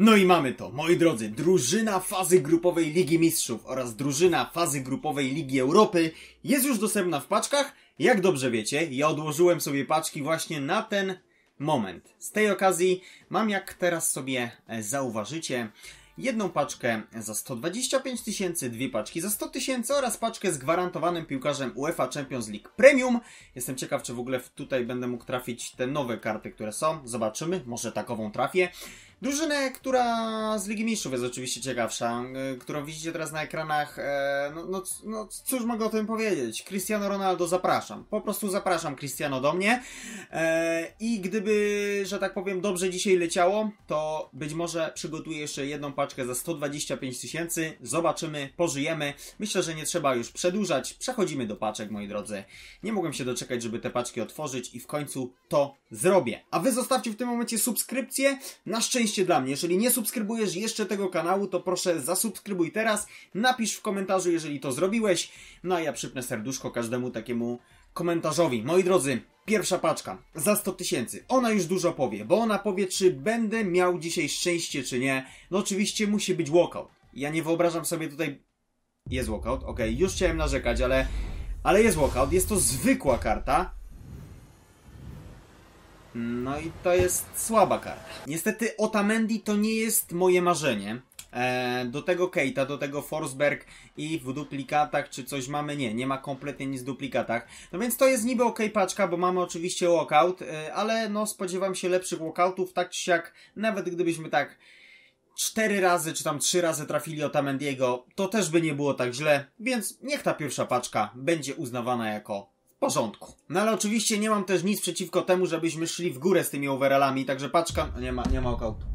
No i mamy to, moi drodzy, drużyna fazy grupowej Ligi Mistrzów oraz drużyna fazy grupowej Ligi Europy jest już dostępna w paczkach. Jak dobrze wiecie, ja odłożyłem sobie paczki właśnie na ten moment. Z tej okazji mam, jak teraz sobie e, zauważycie, jedną paczkę za 125 tysięcy, dwie paczki za 100 tysięcy oraz paczkę z gwarantowanym piłkarzem UEFA Champions League Premium. Jestem ciekaw, czy w ogóle tutaj będę mógł trafić te nowe karty, które są. Zobaczymy, może takową trafię. Drużynę, która z Ligi Mistrzów jest oczywiście ciekawsza, y, którą widzicie teraz na ekranach, e, no, no, no cóż mogę o tym powiedzieć? Cristiano Ronaldo zapraszam. Po prostu zapraszam Cristiano do mnie. E, I gdyby, że tak powiem, dobrze dzisiaj leciało, to być może przygotuję jeszcze jedną paczkę za 125 tysięcy. Zobaczymy, pożyjemy. Myślę, że nie trzeba już przedłużać. Przechodzimy do paczek, moi drodzy. Nie mogłem się doczekać, żeby te paczki otworzyć i w końcu to zrobię. A wy zostawcie w tym momencie subskrypcję. Na szczęście dla mnie. Jeżeli nie subskrybujesz jeszcze tego kanału, to proszę zasubskrybuj teraz. Napisz w komentarzu, jeżeli to zrobiłeś. No a ja przypnę serduszko każdemu takiemu komentarzowi. Moi drodzy, pierwsza paczka za 100 tysięcy. Ona już dużo powie, bo ona powie, czy będę miał dzisiaj szczęście, czy nie. No oczywiście musi być walkout. Ja nie wyobrażam sobie tutaj... Jest walkout, ok, już chciałem narzekać, ale... Ale jest walkout, jest to zwykła karta. No i to jest słaba karta. Niestety Otamendi to nie jest moje marzenie. E, do tego Keita, do tego Forsberg i w duplikatach czy coś mamy? Nie, nie ma kompletnie nic w duplikatach. No więc to jest niby ok paczka, bo mamy oczywiście walkout, e, ale no spodziewam się lepszych walkoutów, tak czy siak, nawet gdybyśmy tak cztery razy czy tam trzy razy trafili Otamendiego, to też by nie było tak źle, więc niech ta pierwsza paczka będzie uznawana jako porządku. No ale oczywiście nie mam też nic przeciwko temu, żebyśmy szli w górę z tymi overallami, także paczka... Nie ma, nie ma okautu.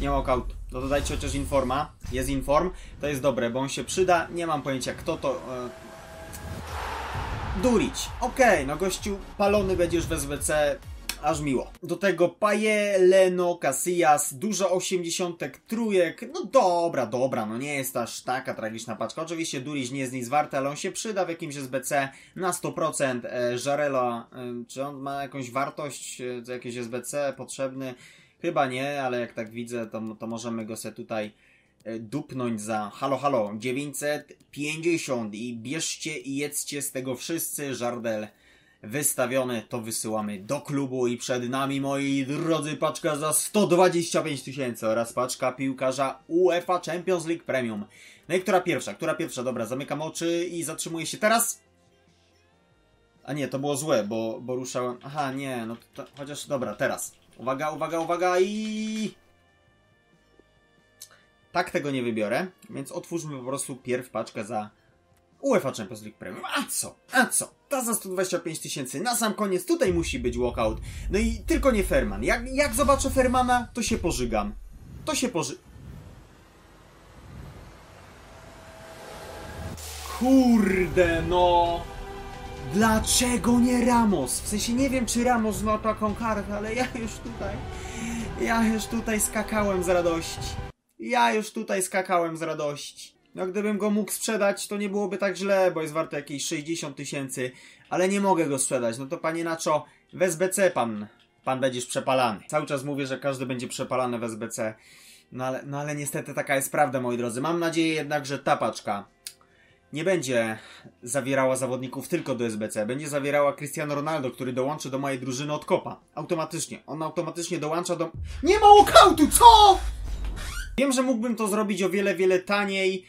Nie ma okautu. No dodajcie chociaż informa. Jest inform. To jest dobre, bo on się przyda. Nie mam pojęcia kto to... E... Durić. Okej, okay, no gościu palony będziesz w SBC aż miło. Do tego Paje, Leno, Casillas, dużo 80 trójek. No dobra, dobra, no nie jest aż taka tragiczna paczka. Oczywiście Duriś nie jest nic warty, ale on się przyda w jakimś SBC na 100%. E, Żarela, e, czy on ma jakąś wartość, e, jakieś SBC potrzebny? Chyba nie, ale jak tak widzę, to, to możemy go sobie tutaj e, dupnąć za halo halo 950 i bierzcie i jedzcie z tego wszyscy żardel wystawione, to wysyłamy do klubu i przed nami, moi drodzy, paczka za 125 tysięcy oraz paczka piłkarza UEFA Champions League Premium. No i która pierwsza? Która pierwsza? Dobra, zamykam oczy i zatrzymuję się teraz. A nie, to było złe, bo, bo ruszałem... Aha, nie, no to, to, chociaż dobra, teraz. Uwaga, uwaga, uwaga i... Tak tego nie wybiorę, więc otwórzmy po prostu pierw paczkę za UEFA Champions League Premium. A co? A co? Ta za 125 tysięcy. Na sam koniec tutaj musi być walkout. No i tylko nie Ferman. Jak, jak zobaczę Fermana, to się pożygam. To się poży... Kurde no! Dlaczego nie Ramos? W sensie nie wiem, czy Ramos ma taką kartę, ale ja już tutaj... Ja już tutaj skakałem z radości. Ja już tutaj skakałem z radości. No gdybym go mógł sprzedać, to nie byłoby tak źle, bo jest warto jakieś 60 tysięcy, ale nie mogę go sprzedać. No to panie Nacho, w SBC pan, pan będziesz przepalany. Cały czas mówię, że każdy będzie przepalany w SBC. No ale, no ale niestety taka jest prawda, moi drodzy. Mam nadzieję jednak, że ta paczka nie będzie zawierała zawodników tylko do SBC. Będzie zawierała Cristiano Ronaldo, który dołączy do mojej drużyny od kopa. Automatycznie. On automatycznie dołącza do... Nie ma walkoutu, co?! Wiem, że mógłbym to zrobić o wiele, wiele taniej,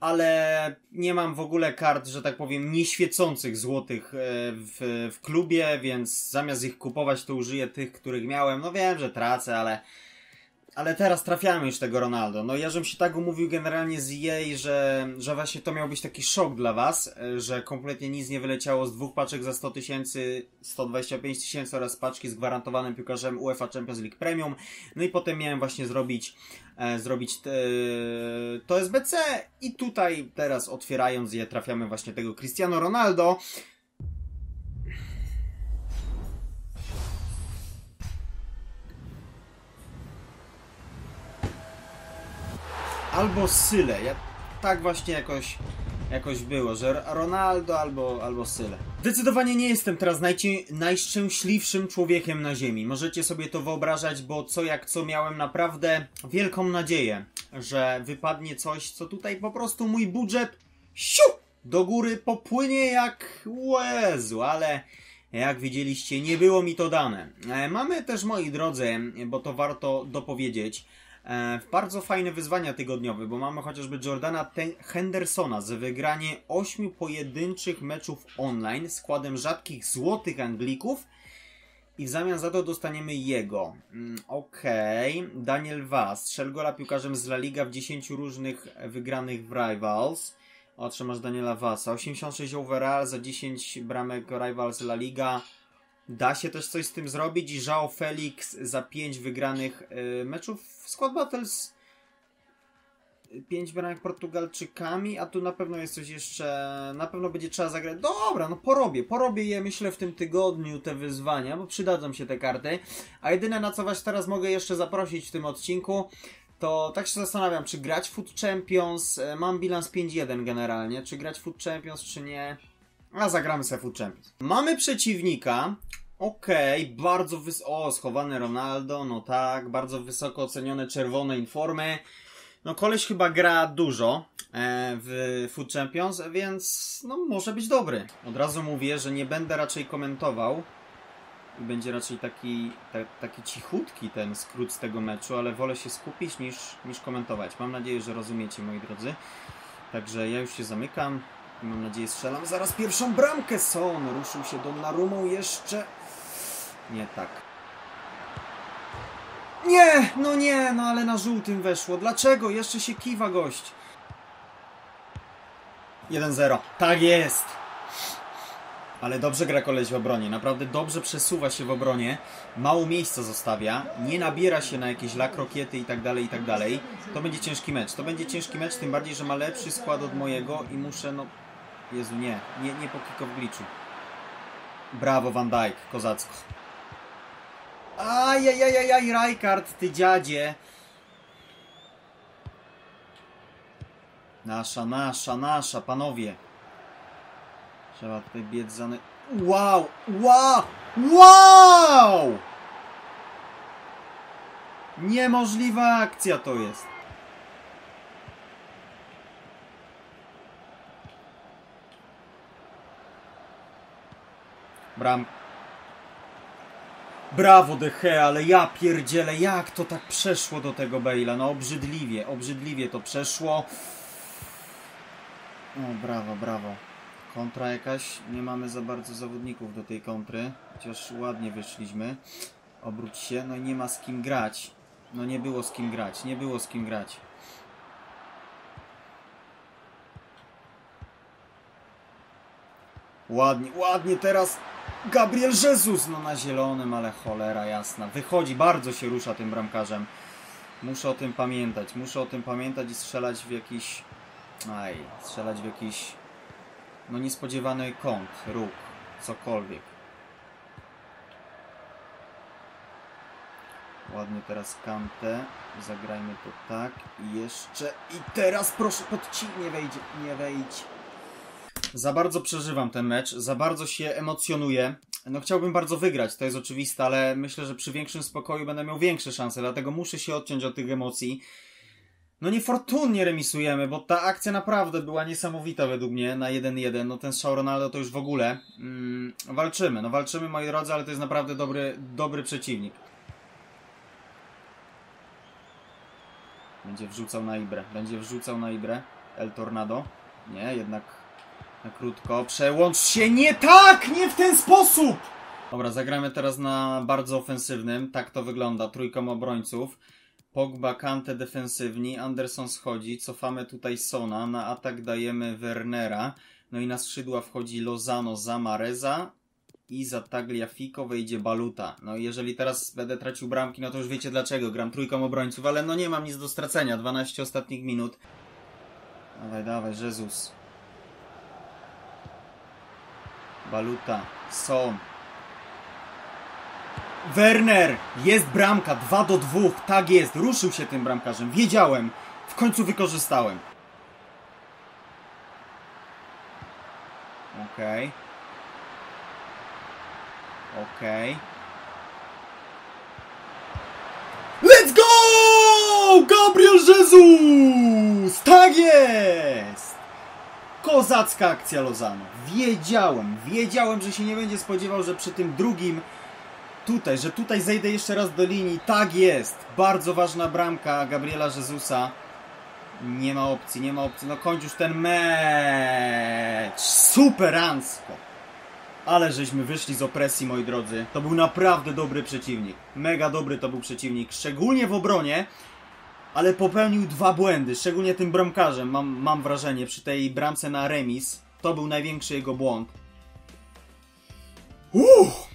ale nie mam w ogóle kart, że tak powiem, nieświecących złotych e, w, w klubie, więc zamiast ich kupować, to użyję tych, których miałem. No wiem, że tracę, ale ale teraz trafiamy już tego Ronaldo. No ja żebym się tak umówił generalnie z jej, że, że właśnie to miał być taki szok dla was, że kompletnie nic nie wyleciało z dwóch paczek za 100 tysięcy, 125 tysięcy oraz paczki z gwarantowanym piłkarzem UEFA Champions League Premium. No i potem miałem właśnie zrobić e, zrobić te, to SBC i tutaj teraz otwierając je trafiamy właśnie tego Cristiano Ronaldo. Albo Syle. Ja tak właśnie jakoś jakoś było, że Ronaldo albo, albo Syle. Zdecydowanie nie jestem teraz najci- najszczęśliwszym człowiekiem na ziemi. Możecie sobie to wyobrażać, bo co jak co miałem naprawdę wielką nadzieję, że wypadnie coś, co tutaj po prostu mój budżet siu, do góry popłynie jak łezu, ale jak widzieliście, nie było mi to dane. E, mamy też, moi drodzy, bo to warto dopowiedzieć, e, bardzo fajne wyzwania tygodniowe, bo mamy chociażby Jordana Hendersona z wygranie 8 pojedynczych meczów online składem rzadkich złotych Anglików i w zamian za to dostaniemy jego. Mm, Okej, okay. Daniel Was, strzel gola piłkarzem z La Liga w 10 różnych wygranych w Rivals. Otrzymasz Daniela Vasa. 86 overall za 10 bramek Rivals La Liga. Da się też coś z tym zrobić. I João Felix za 5 wygranych y, meczów w Squad Battles. 5 bramek Portugalczykami, a tu na pewno jest coś jeszcze. Na pewno będzie trzeba zagrać. Dobra, no porobię. Porobię je, myślę, w tym tygodniu te wyzwania, bo przydadzą się te karty. A jedyne na co Was teraz mogę jeszcze zaprosić w tym odcinku, to tak się zastanawiam, czy grać Food Champions. E, mam bilans 5-1 generalnie. Czy grać Food Champions, czy nie? A zagramy sobie Food Champions. Mamy przeciwnika. Okej, okay, bardzo wysoko. O, schowany Ronaldo, no tak. Bardzo wysoko ocenione czerwone informy. No, koleś chyba gra dużo e, w Food Champions, więc no może być dobry. Od razu mówię, że nie będę raczej komentował i będzie raczej taki, ta, taki cichutki ten skrót z tego meczu, ale wolę się skupić niż, niż komentować. Mam nadzieję, że rozumiecie, moi drodzy. Także ja już się zamykam mam nadzieję strzelam zaraz pierwszą bramkę. Son ruszył się do Narumą jeszcze. Nie tak. Nie, no nie, no ale na żółtym weszło. Dlaczego? Jeszcze się kiwa gość. 1-0. Tak jest. Ale dobrze gra koleś w obronie, naprawdę dobrze przesuwa się w obronie, mało miejsca zostawia, nie nabiera się na jakieś lakrokiety i tak dalej, i tak dalej. To będzie ciężki mecz, to będzie ciężki mecz, tym bardziej, że ma lepszy skład od mojego i muszę, no... Jezu, nie, nie, nie po kick w glitchu. Brawo Van Dijk, kozacko. Ajajajajaj, Rijkaard, ty dziadzie. Nasza, nasza, nasza, panowie. Trzeba tutaj biec za... Wow! Wow! Wow! Niemożliwa akcja to jest. Bram. Brawo Deche, ale ja pierdzielę, jak to tak przeszło do tego Bale'a. No obrzydliwie, obrzydliwie to przeszło. O, brawo, brawo. Kontra jakaś. Nie mamy za bardzo zawodników do tej kontry. Chociaż ładnie wyszliśmy. Obróć się. No i nie ma z kim grać. No nie było z kim grać. Nie było z kim grać. Ładnie, ładnie teraz Gabriel Jesus, no na zielonym, ale cholera jasna. Wychodzi, bardzo się rusza tym bramkarzem. Muszę o tym pamiętać, muszę o tym pamiętać i strzelać w jakiś... Aj, strzelać w jakiś no niespodziewany kąt, róg, cokolwiek. Ładnie teraz kantę. Zagrajmy to tak. I jeszcze... I teraz proszę, pod ci nie wejdzie, nie wejdź. Za bardzo przeżywam ten mecz, za bardzo się emocjonuję. No chciałbym bardzo wygrać, to jest oczywiste, ale myślę, że przy większym spokoju będę miał większe szanse, dlatego muszę się odciąć od tych emocji. No niefortunnie remisujemy, bo ta akcja naprawdę była niesamowita według mnie na 1-1. No ten strzał Ronaldo to już w ogóle. Mm, walczymy, no walczymy moi drodzy, ale to jest naprawdę dobry, dobry przeciwnik. Będzie wrzucał na Ibrę, będzie wrzucał na Ibrę. El Tornado. Nie, jednak na krótko. Przełącz się, nie tak, nie w ten sposób! Dobra, zagramy teraz na bardzo ofensywnym. Tak to wygląda, trójką obrońców. Pogba, Kante defensywni, Anderson schodzi, cofamy tutaj Sona, na atak dajemy Wernera, no i na skrzydła wchodzi Lozano za Mareza i za Tagliafico wejdzie Baluta. No i jeżeli teraz będę tracił bramki, no to już wiecie dlaczego, gram trójką obrońców, ale no nie mam nic do stracenia, 12 ostatnich minut. Dawaj, dawaj, Jezus. Baluta, Son, Werner! Jest bramka, 2 do 2, tak jest, ruszył się tym bramkarzem, wiedziałem, w końcu wykorzystałem. Okej. Okej. Let's go! Gabriel Jesus! Tak jest! Kozacka akcja Lozano. Wiedziałem, wiedziałem, że się nie będzie spodziewał, że przy tym drugim tutaj, że tutaj zejdę jeszcze raz do linii. Tak jest! Bardzo ważna bramka Gabriela Jezusa. Nie ma opcji, nie ma opcji. No kończ już ten mecz! Superancko! Ale żeśmy wyszli z opresji, moi drodzy. To był naprawdę dobry przeciwnik. Mega dobry to był przeciwnik. Szczególnie w obronie. Ale popełnił dwa błędy. Szczególnie tym bramkarzem, mam, mam wrażenie, przy tej bramce na remis. To był największy jego błąd. Uff!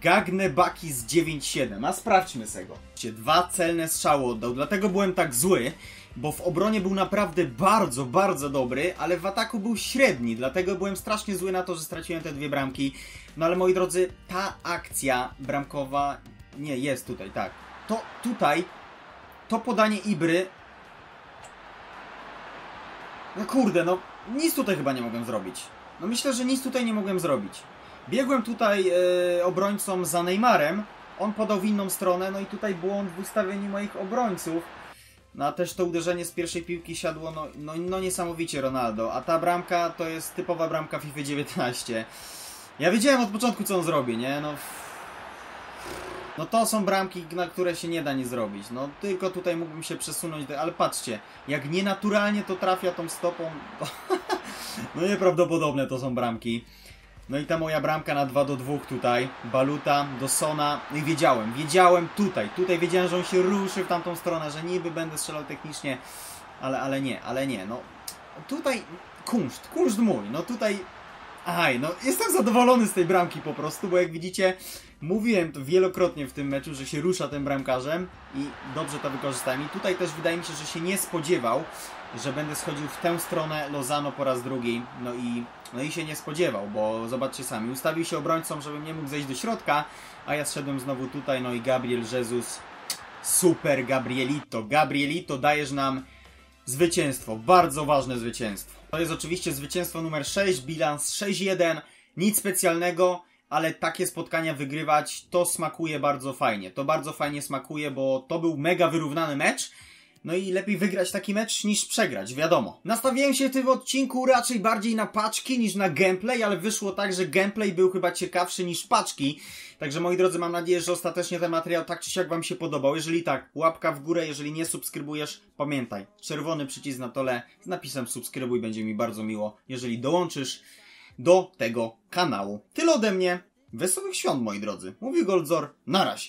Gagne Baki z 9-7. A sprawdźmy tego. Dwa celne strzały oddał, dlatego byłem tak zły, bo w obronie był naprawdę bardzo, bardzo dobry, ale w ataku był średni, dlatego byłem strasznie zły na to, że straciłem te dwie bramki. No ale moi drodzy, ta akcja bramkowa, nie, jest tutaj, tak. To tutaj, to podanie Ibry, no kurde, no nic tutaj chyba nie mogłem zrobić. No myślę, że nic tutaj nie mogłem zrobić. Biegłem tutaj e, obrońcą za Neymarem, on podał w inną stronę, no i tutaj błąd w ustawieniu moich obrońców. No a też to uderzenie z pierwszej piłki siadło, no, no, no niesamowicie Ronaldo. A ta bramka to jest typowa bramka FIFA 19. Ja wiedziałem od początku co on zrobi, nie? No, no to są bramki, na które się nie da nic zrobić. No tylko tutaj mógłbym się przesunąć, ale patrzcie, jak nienaturalnie to trafia tą stopą. no nieprawdopodobne to są bramki. No i ta moja bramka na 2 do 2 tutaj. Baluta do Sona. No i wiedziałem, wiedziałem tutaj. Tutaj wiedziałem, że on się ruszy w tamtą stronę, że niby będę strzelał technicznie. Ale, ale nie, ale nie. No tutaj kunszt, kunszt mój. No tutaj Aj, no jestem zadowolony z tej bramki po prostu, bo jak widzicie, mówiłem to wielokrotnie w tym meczu, że się rusza tym bramkarzem i dobrze to wykorzystałem. I tutaj też wydaje mi się, że się nie spodziewał, że będę schodził w tę stronę Lozano po raz drugi. No i, no i się nie spodziewał, bo zobaczcie sami, ustawił się obrońcą, żebym nie mógł zejść do środka, a ja zszedłem znowu tutaj, no i Gabriel Jesus, super Gabrielito. Gabrielito, dajesz nam zwycięstwo, bardzo ważne zwycięstwo. To jest oczywiście zwycięstwo numer 6, bilans 6-1, nic specjalnego, ale takie spotkania wygrywać to smakuje bardzo fajnie. To bardzo fajnie smakuje, bo to był mega wyrównany mecz. No i lepiej wygrać taki mecz niż przegrać, wiadomo. Nastawiłem się w tym odcinku raczej bardziej na paczki niż na gameplay, ale wyszło tak, że gameplay był chyba ciekawszy niż paczki. Także moi drodzy, mam nadzieję, że ostatecznie ten materiał tak czy siak Wam się podobał. Jeżeli tak, łapka w górę, jeżeli nie subskrybujesz, pamiętaj, czerwony przycisk na dole z napisem subskrybuj, będzie mi bardzo miło, jeżeli dołączysz do tego kanału. Tyle ode mnie. Wesołych świąt, moi drodzy. Mówi Goldzor. Na razie.